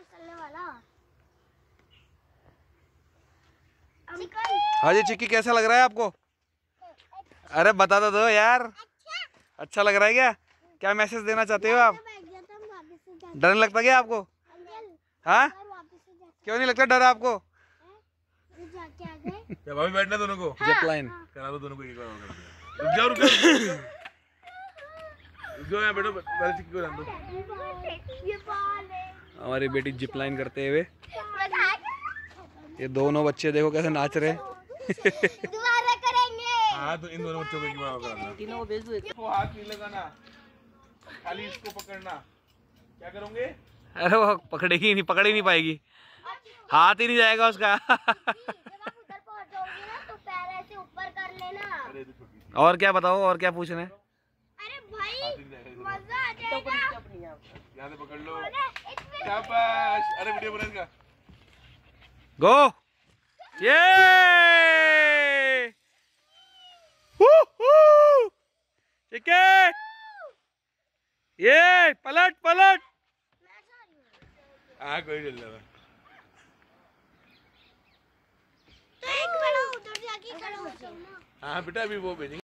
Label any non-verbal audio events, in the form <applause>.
फिसलने वाला। हाँ जी चिक्की कैसा लग रहा है आपको? अरे बता तो दो यार। अच्छा। अच्छा लग रहा है क्या? क्या मैसेज देना चाहते हो आप? डर लगता क्या आपको? हाँ? और वापस से जा क्यों नहीं लगता डर आपको? फिर जाके आ गए? <laughs> क्या भाभी बैठना दोनों को। जिप लाइन करा दो दोनों को एक बार दो। रुक जाओ रुक जाओ बैठो पहले चिक्की को जान दो। ये बॉल है। हमारी बेटी जिप लाइन करते हुए। ये दोनों बच्चे देखो कैसे नाच रहे दोबारा करेंगे। हाँ तो इन दोनों बच्चों को तीनों को भेज दो हाथ नहीं लगाना। खाली इसको पकड़ना। क्या करोगे? अरे वो पकड़ेगी नहीं पकड़ ही नहीं पाएगी। हाथ ही नहीं जाएगा उसका। जब आप उधर पहुँच जाओगे ना तो पैर ऐसे ऊपर कर लेना अरे तो छोटी सी और क्या बताओ और क्या पूछ रहे हैं? अरे भाई। मज़ा आ जाएगा। यहाँ से पकड़ लो। शाबाश। अरे वीडियो गो। ये। ठीक है। ये पलट पलट। हाँ कोई चल रहा तो एक बड़ा उधर जाके खड़ा हो जाओ ना। हाँ बेटा अभी वो भेजेंगे।